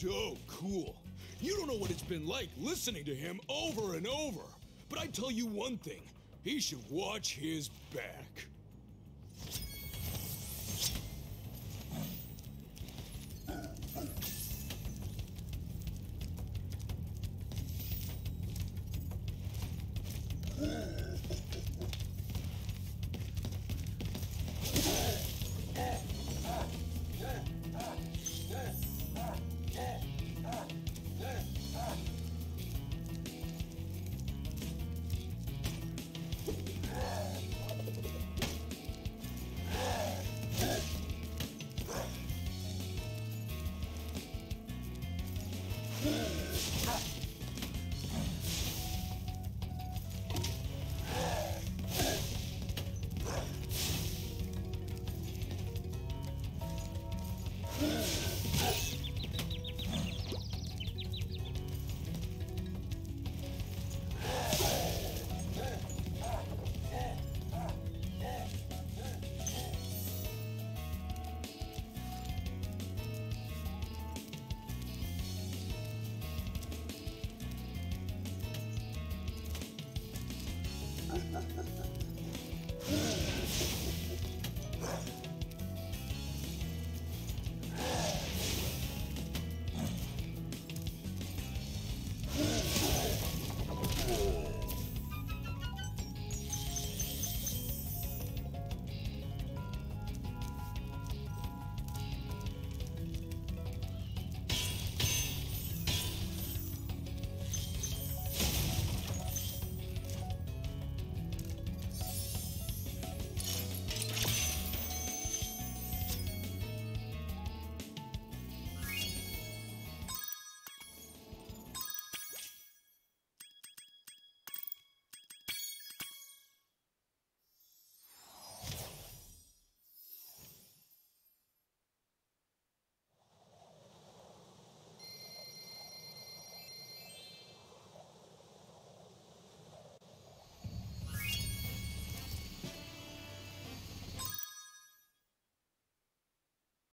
so cool. You don't know what it's been like listening to him over and over. But I tell you one thing, he should watch his back. Yeah.